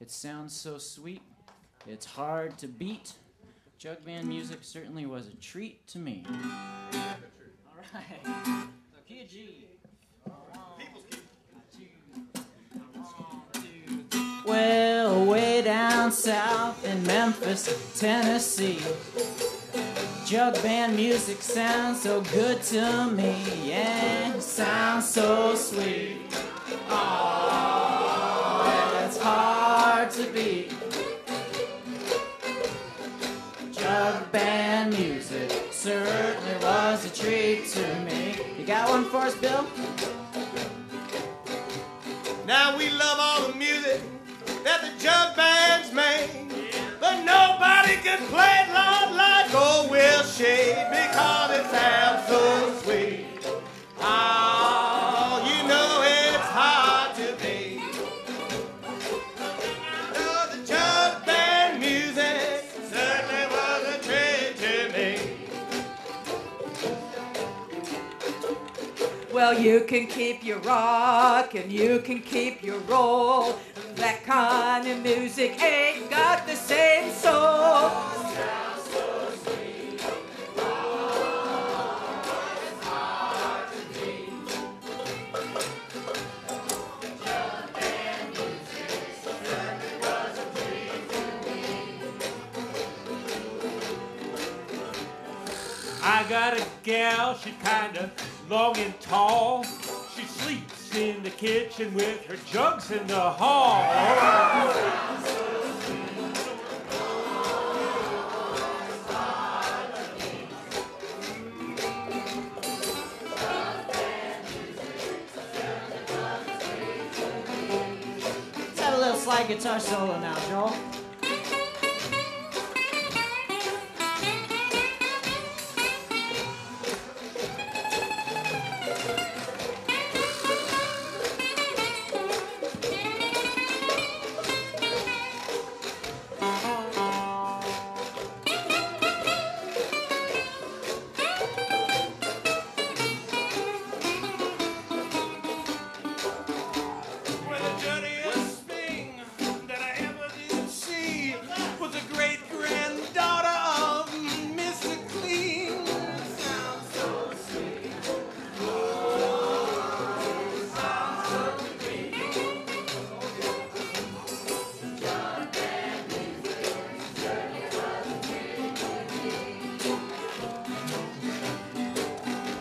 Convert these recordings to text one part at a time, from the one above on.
It sounds so sweet, it's hard to beat. Jug band music certainly was a treat to me. All right. So key of G. Well, way down south in Memphis, Tennessee. Jug band music sounds so good to me, yeah, sounds so sweet. Hard to beat. Jug band music certainly was a treat to me. You got one for us, Bill? Now we love all the music that the jug bands make, but nobody can play it like Well, you can keep your rock and you can keep your roll. That kind of music ain't got the same soul. I got a gal, she kinda long and tall. She sleeps in the kitchen with her jugs in the hall. Let's have a little slide guitar solo now, Joel.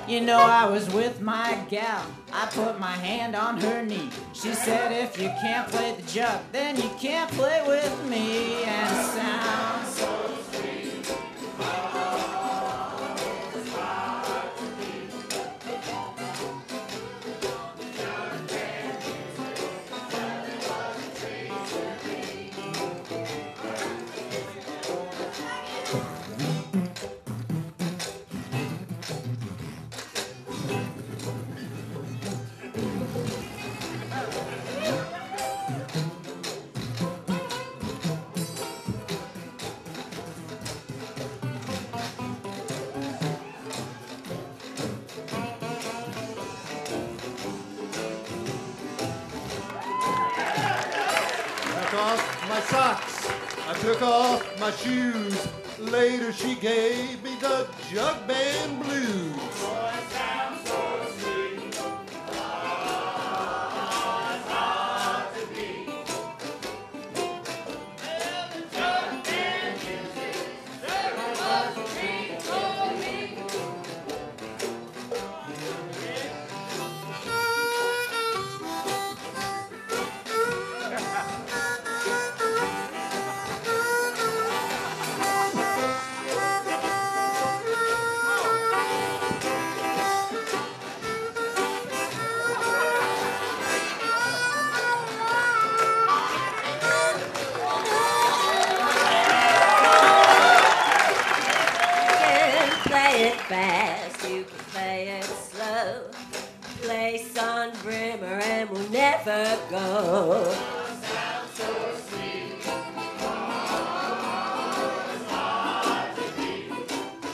You know, I was with my gal. I put my hand on her knee. She said, if you can't play the jug, then you can't play with me. And sounds my socks. I took off my shoes. Later she gave me the jug band blues.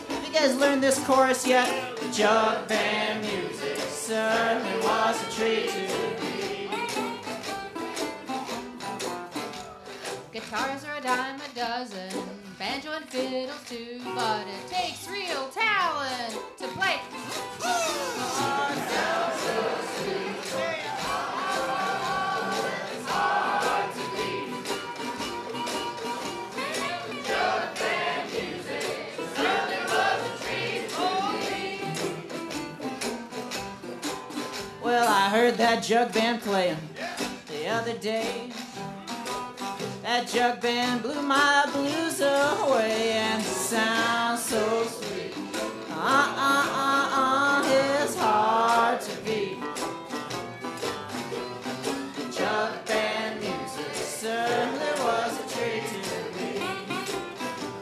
Have you guys learned this chorus yet? Jug band music certainly was a treat to. Guitars are a dime a dozen, banjo and fiddles too, but it takes real talent to play. Heard that jug band playing the other day. That jug band blew my blues away and sounds so sweet. Uh uh uh uh, it's hard to beat. Jug band music certainly was a treat to me.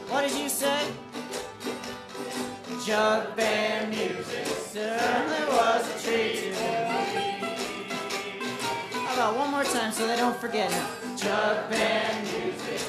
What did you say? Jug band One more time so they don't forget. Jug band music.